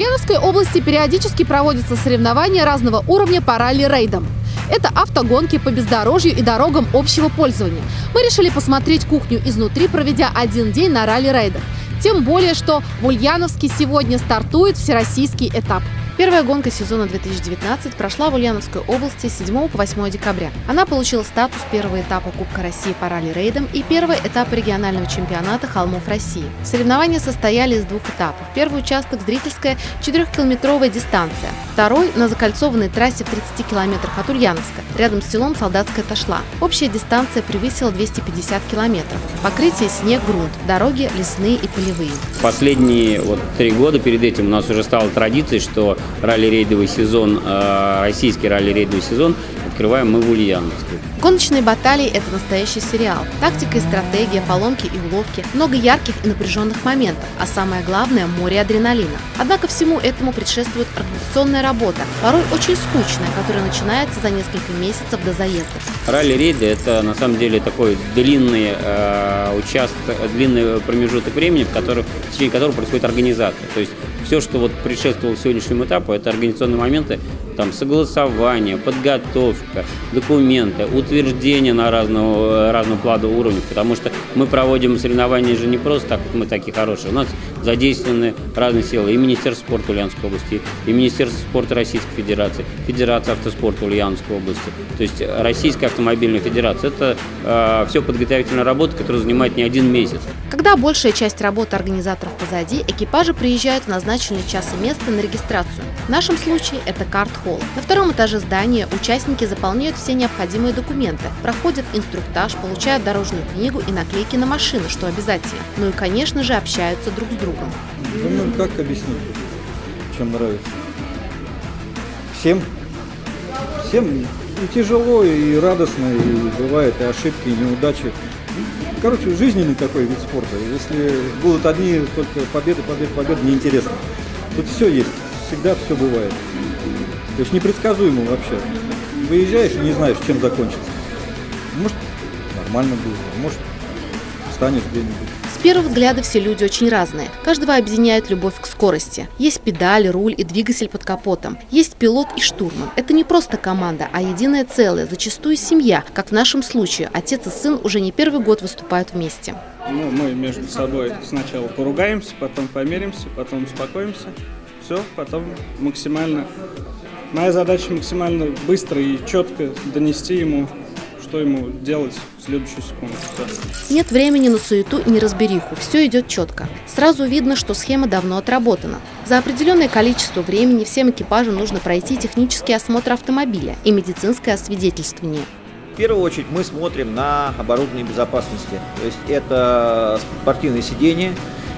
Ульяновской области периодически проводятся соревнования разного уровня по ралли-рейдам. Это автогонки по бездорожью и дорогам общего пользования. Мы решили посмотреть кухню изнутри, проведя один день на ралли-рейдах. Тем более, что в Ульяновске сегодня стартует всероссийский этап. Первая гонка сезона 2019 прошла в Ульяновской области с 7 по 8 декабря. Она получила статус первого этапа Кубка России по ралли-рейдам и первый этап регионального чемпионата холмов России. Соревнования состояли из двух этапов. Первый участок – зрительская 4-километровая дистанция. Второй – на закольцованной трассе в 30 километрах от Ульяновска, рядом с селом Солдатская Ташла. Общая дистанция превысила 250 километров. Покрытие снег, грунт, дороги лесные и полевые. Последние вот три года перед этим у нас уже стала традиция, что ралли-рейдовый сезон, э, российский ралли-рейдовый сезон открываем мы в Ульяновске. Гоночные баталии – это настоящий сериал. Тактика и стратегия, поломки и уловки, много ярких и напряженных моментов, а самое главное – море адреналина. Однако всему этому предшествует организационная работа, порой очень скучная, которая начинается за несколько месяцев до заезда. Ралли-рейды – это на самом деле такой длинный э, участок, длинный промежуток времени, в, который, в течение которого происходит организация. То есть все, что вот предшествовало сегодняшнему этапу, это организационные моменты, там согласование, подготовка, документы, утверждение на разного, разного плана уровня, потому что мы проводим соревнования же не просто так, мы такие хорошие. У нас задействованы разные силы, и Министерство спорта Ульяновской области, и Министерство спорта Российской Федерации, Федерация автоспорта Ульяновской области, то есть Российская автомобильная федерация. Это э, все подготовительная работа, которая занимает не один месяц. Когда большая часть работы организаторов позади, экипажи приезжают в назначенный час и место на регистрацию. В нашем случае это карт-холл. На втором этаже здания участники заполняют все необходимые документы, проходят инструктаж, получают дорожную книгу и наклейки на машины, что обязательно. Ну и, конечно же, общаются друг с другом. Ну, как объяснить, чем нравится? Всем. Всем и тяжело, и радостно, и бывают и ошибки, и неудачи. Короче, жизненный такой вид спорта. Если будут одни только победы, победы, победы, неинтересно. Тут все есть, всегда все бывает. То есть непредсказуемо вообще. Выезжаешь и не знаешь, чем закончится. Может, нормально будет, а может, встанешь где-нибудь. Первого взгляда все люди очень разные. Каждого объединяет любовь к скорости. Есть педаль, руль и двигатель под капотом. Есть пилот и штурман. Это не просто команда, а единое целое, зачастую семья. Как в нашем случае, отец и сын уже не первый год выступают вместе. Ну, мы между собой сначала поругаемся, потом помиримся, потом успокоимся. Все, потом максимально... Моя задача максимально быстро и четко донести ему что ему делать в следующую секунду. Нет времени на суету и неразбериху, все идет четко. Сразу видно, что схема давно отработана. За определенное количество времени всем экипажам нужно пройти технический осмотр автомобиля и медицинское освидетельствование. В первую очередь мы смотрим на оборудование безопасности. То есть это спортивные сиденья,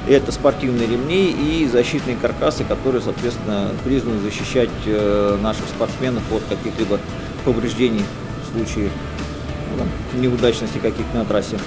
это спортивные ремни и защитные каркасы, которые, соответственно, призваны защищать э, наших спортсменов от каких-либо повреждений в случае неудачности каких-то на трассе.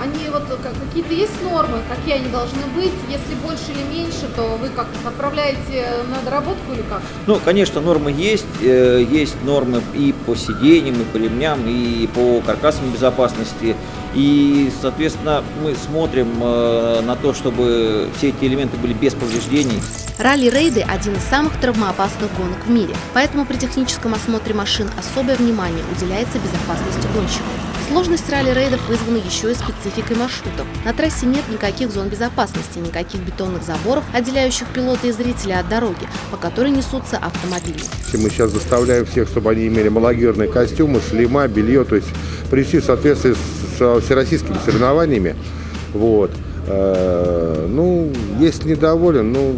Они вот какие-то есть нормы, какие они должны быть? Если больше или меньше, то вы как отправляете на доработку или как? Ну, конечно, нормы есть. Э, есть нормы и по сиденьям, и по ремням, и по каркасам безопасности. И, соответственно, мы смотрим э, на то, чтобы все эти элементы были без повреждений. Ралли-рейды – один из самых травмоопасных гонок в мире, поэтому при техническом осмотре машин особое внимание уделяется безопасности гонщиков. Сложность ралли-рейдов вызвана еще и спецификой маршрутов. На трассе нет никаких зон безопасности, никаких бетонных заборов, отделяющих пилота и зрителя от дороги, по которой несутся автомобили. Мы сейчас заставляем всех, чтобы они имели малогерные костюмы, шлема, белье, то есть прийти в соответствии с всероссийскими соревнованиями. Вот. Э, ну, если недоволен, ну,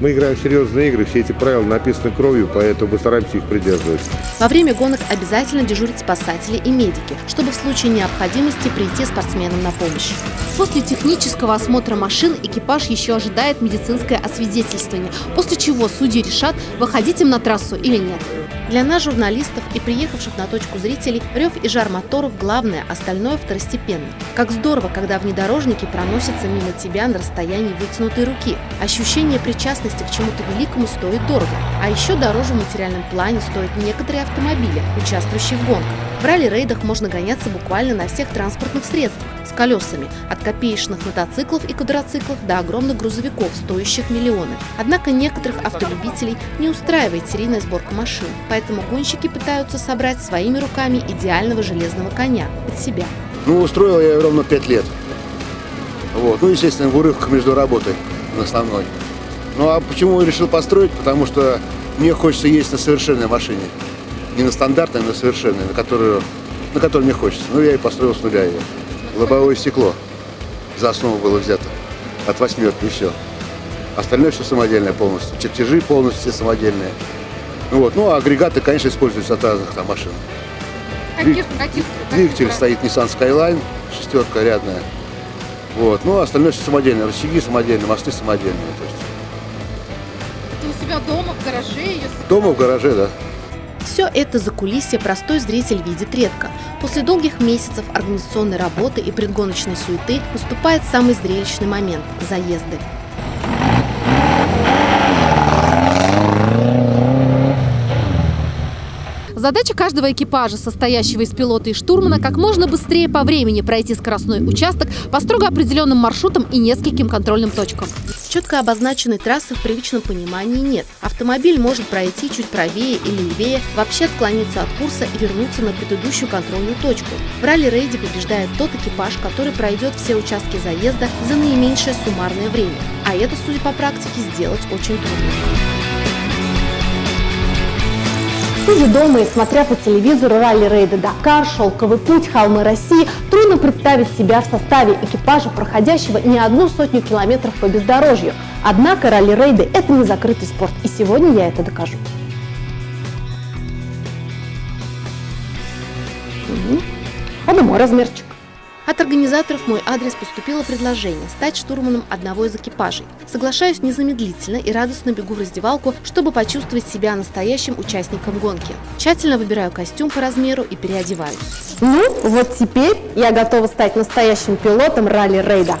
мы играем в серьезные игры, все эти правила написаны кровью, поэтому мы стараемся их придерживаться. Во время гонок обязательно дежурят спасатели и медики, чтобы в случае необходимости прийти спортсменам на помощь. После технического осмотра машин экипаж еще ожидает медицинское освидетельствование, после чего судьи решат, выходить им на трассу или нет. Для нас, журналистов и приехавших на точку зрителей, рев и жар моторов главное, остальное второстепенно. Как здорово, когда внедорожники проносятся мимо тебя на расстоянии вытянутой руки. Ощущение причастности к чему-то великому стоит дорого. А еще дороже в материальном плане стоят некоторые автомобили, участвующие в гонках. В ралли-рейдах можно гоняться буквально на всех транспортных средствах колесами, от копеечных мотоциклов и квадроциклов до огромных грузовиков, стоящих миллионы. Однако некоторых автолюбителей не устраивает серийная сборка машин, поэтому гонщики пытаются собрать своими руками идеального железного коня под себя. Ну, устроил я ровно пять лет. Вот. Ну, естественно, в урывках между работой на основной. Ну, а почему решил построить? Потому что мне хочется ездить на совершенной машине. Не на стандартной, а на совершенной, на которую, на которую мне хочется. Ну, я и построил с нуля ее. Лобовое стекло за основу было взято. От восьмерки и все. Остальное все самодельное полностью. Чертежи полностью все самодельные. Ну, вот. ну а агрегаты, конечно, используются от разных там машин. Каких, каких, Двигатель стоит Nissan Skyline, шестерка рядная. Вот. Ну, а остальное все самодельное. Рычаги самодельные, мосты самодельные. То есть. Это у себя дома, в гараже ее Дома в гараже, да. Все это за кулисье простой зритель видит редко. После долгих месяцев организационной работы и предгоночной суеты наступает самый зрелищный момент – заезды. Задача каждого экипажа, состоящего из пилота и штурмана, как можно быстрее по времени пройти скоростной участок по строго определенным маршрутам и нескольким контрольным точкам. Четко обозначенной трассы в привычном понимании нет. Автомобиль может пройти чуть правее или левее, вообще отклониться от курса и вернуться на предыдущую контрольную точку. В ралли-рейде побеждает тот экипаж, который пройдет все участки заезда за наименьшее суммарное время. А это, судя по практике, сделать очень трудно. Сидя дома и смотря по телевизору ралли-рейды Дакар, Шелковый путь, Холмы России, трудно представить себя в составе экипажа, проходящего не одну сотню километров по бездорожью. Однако ралли-рейды – это не закрытый спорт, и сегодня я это докажу. Угу. Это мой размерчик. От организаторов мой адрес поступило предложение стать штурманом одного из экипажей. Соглашаюсь незамедлительно и радостно бегу в раздевалку, чтобы почувствовать себя настоящим участником гонки. Тщательно выбираю костюм по размеру и переодеваюсь. Ну, вот теперь я готова стать настоящим пилотом ралли-рейда.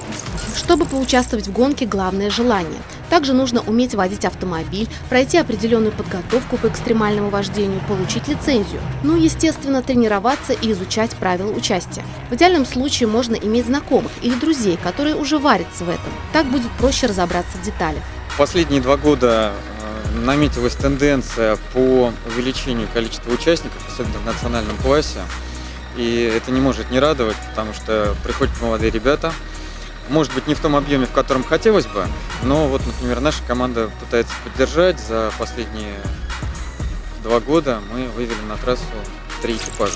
Чтобы поучаствовать в гонке, главное желание. Также нужно уметь водить автомобиль, пройти определенную подготовку по экстремальному вождению, получить лицензию. Ну, естественно, тренироваться и изучать правила участия. В идеальном случае можно иметь знакомых или друзей, которые уже варятся в этом. Так будет проще разобраться в деталях. Последние два года э, наметилась тенденция по увеличению количества участников, особенно в национальном классе. И это не может не радовать, потому что приходят молодые ребята, может быть, не в том объеме, в котором хотелось бы, но вот, например, наша команда пытается поддержать. За последние два года мы вывели на трассу три экипажа.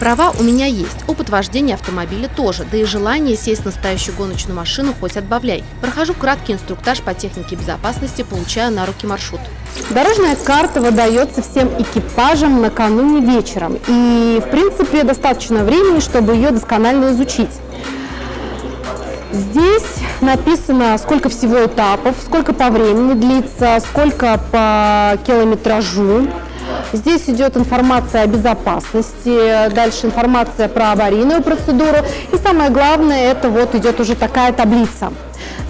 Права у меня есть, опыт вождения автомобиля тоже, да и желание сесть в настоящую гоночную машину хоть отбавляй. Прохожу краткий инструктаж по технике безопасности, получаю на руки маршрут. Дорожная карта выдается всем экипажам накануне вечером. И, в принципе, достаточно времени, чтобы ее досконально изучить. Здесь написано, сколько всего этапов, сколько по времени длится, сколько по километражу. Здесь идет информация о безопасности, дальше информация про аварийную процедуру. И самое главное, это вот идет уже такая таблица.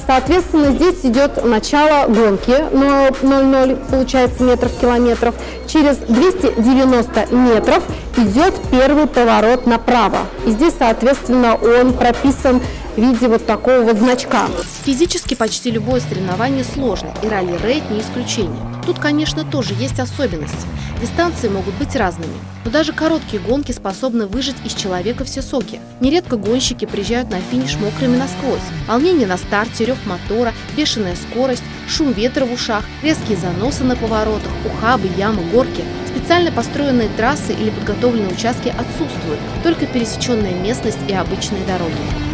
Соответственно, здесь идет начало гонки, 0,0 получается метров километров. Через 290 метров идет первый поворот направо. И здесь, соответственно, он прописан в виде вот такого вот значка. Физически почти любое соревнование сложно, и ралли-рейд не исключение. Тут, конечно, тоже есть особенности. Дистанции могут быть разными, но даже короткие гонки способны выжать из человека все соки. Нередко гонщики приезжают на финиш мокрыми насквозь. Волнение на старте, рев мотора, бешеная скорость, шум ветра в ушах, резкие заносы на поворотах, ухабы, ямы, горки. Специально построенные трассы или подготовленные участки отсутствуют, только пересеченная местность и обычные дороги.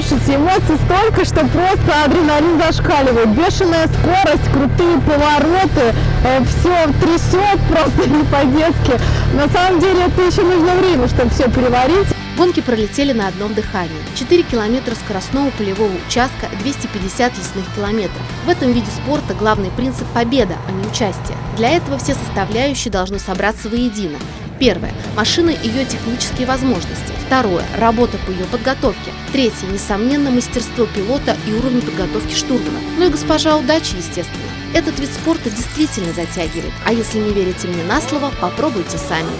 Слушайте, эмоций столько, что просто адреналин зашкаливает. Бешеная скорость, крутые повороты, э, все трясет просто не по-детски. На самом деле это еще нужно время, чтобы все переварить. Гонки пролетели на одном дыхании. 4 километра скоростного полевого участка, 250 лесных километров. В этом виде спорта главный принцип – победа, а не участие. Для этого все составляющие должны собраться воедино. Первое – машина и ее технические возможности. Второе – работа по ее подготовке. Третье – несомненно, мастерство пилота и уровень подготовки штурмана. Ну и госпожа удачи, естественно. Этот вид спорта действительно затягивает. А если не верите мне на слово, попробуйте сами.